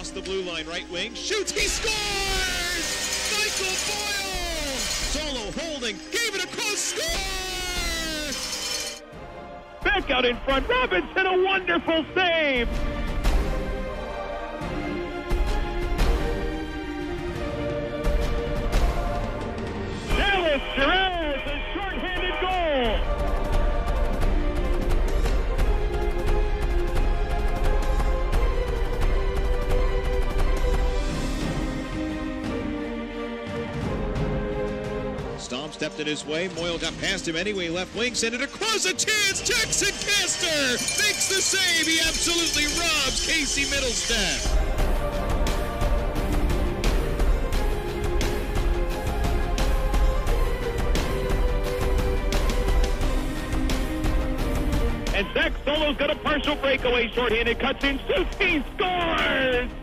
right wing, shoots, he scores! Michael Boyle! Solow holding, gave it across, score! Back out in front, Robinson, a wonderful save! Dallas Gerads, Staum stepped in his way. Moyle got past him anyway. Left wing sent it across a chance. Jaxon Castor makes the save. He absolutely robs Casey Mittelstadt. And Zach Solow's got a partial breakaway shorthanded, cuts in, shoots, he scores!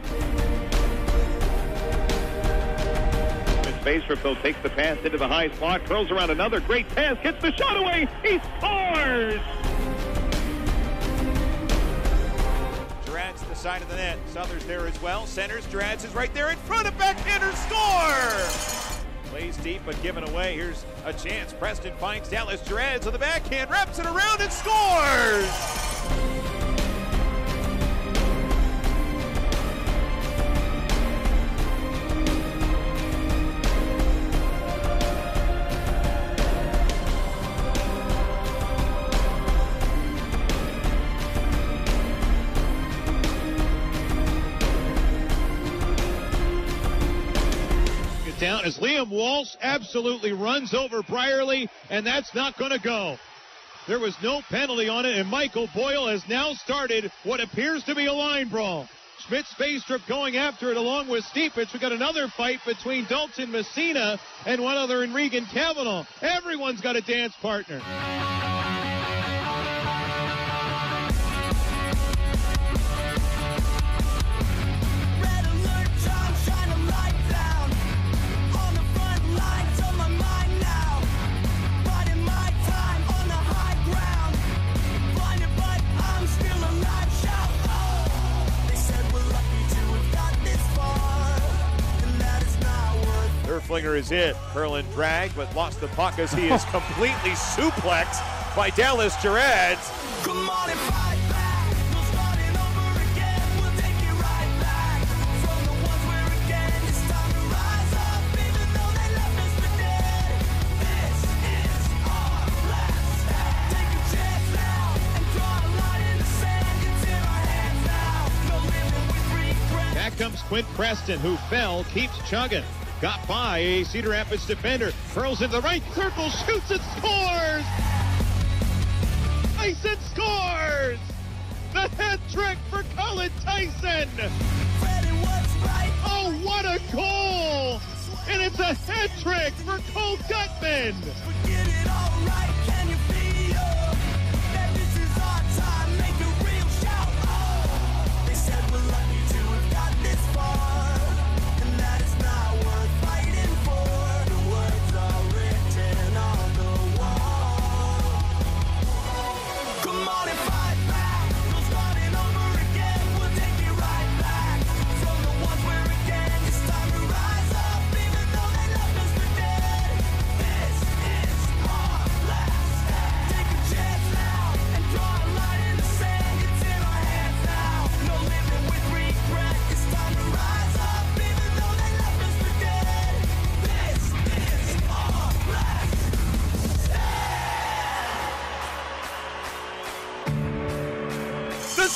Baserfield takes the pass into the high slot, curls around another great pass, hits the shot away, he scores! Gerads to the side of the net. Suthers there as well. Centers. Gerads is right there in front of backhander. Score! Plays deep but given away. Here's a chance. Preston finds Dallas Gerads on the backhand, wraps it around and scores! As Liam Walsh absolutely runs over Brierley, and that's not going to go. There was no penalty on it, and Michael Boyle has now started what appears to be a line brawl. Schmidt Spacestrip going after it along with Steepich. We got another fight between Dalton Messina and one other in Regan Kavanaugh. Everyone's got a dance partner. And draw a line in the sand. It's in our hands now. No living with regret. Back comes Quinn Preston, who fell, keeps chugging. Got by a Cedar Rapids defender. Curls in the right circle, shoots and scores! Theisen scores! The hat trick for Colin Theisen! Oh, what a goal! And it's a hat trick for Cole Guttman!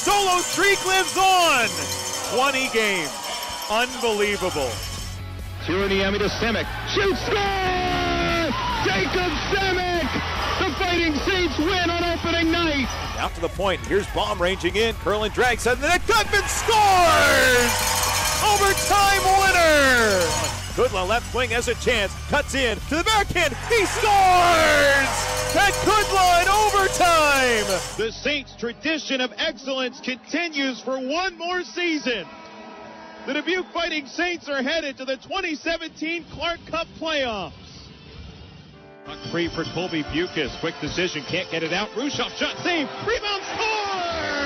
Solo streak lives on. 20 games. Unbelievable. Tierney to Semik. Shoot score! Jacob Semik! The Fighting Saints win on opening night. Out to the point. Here's Baum ranging in. Drags and then Guttman scores! Overtime winner! Kudla left wing has a chance. Cuts in to the backhand. He scores! Ted Kudla in overtime. The Saints' tradition of excellence continues for one more season. The Dubuque Fighting Saints are headed to the 2017 Clark Cup playoffs. Puck free for Colby Bucas. Quick decision, can't get it out. Rueschhoff shot, save, rebound, score!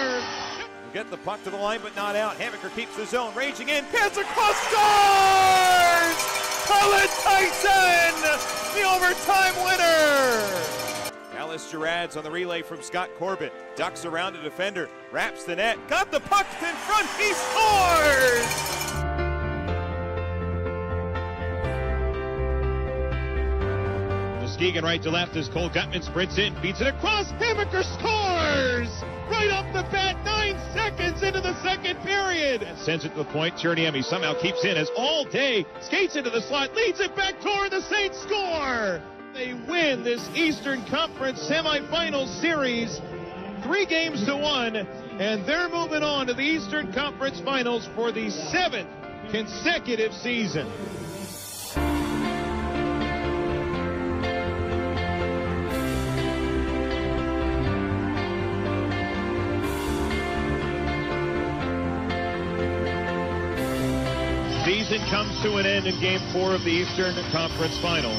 Get the puck to the line, but not out. Hamacher keeps the zone, raging in, pass across, scores! Colin Theisen, the overtime winner! Dallas Gerads on the relay from Scott Corbett. Ducks around a defender, wraps the net, got the puck in front, he scores! Muskegon right to left as Cole Guttman sprints in, feeds it across. Hamacher scores! Right off the And sends it to the point. Tiuraniemi somehow keeps in as all day skates into the slot, leads it back toward the Saints score. They win this Eastern Conference semifinal series, three games to one, and they're moving on to the Eastern Conference Finals for the seventh consecutive season. Season comes to an end in game four of the Eastern Conference Final.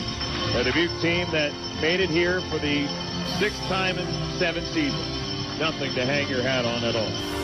A Dubuque team that made it here for the sixth time in seven seasons. Nothing to hang your hat on at all.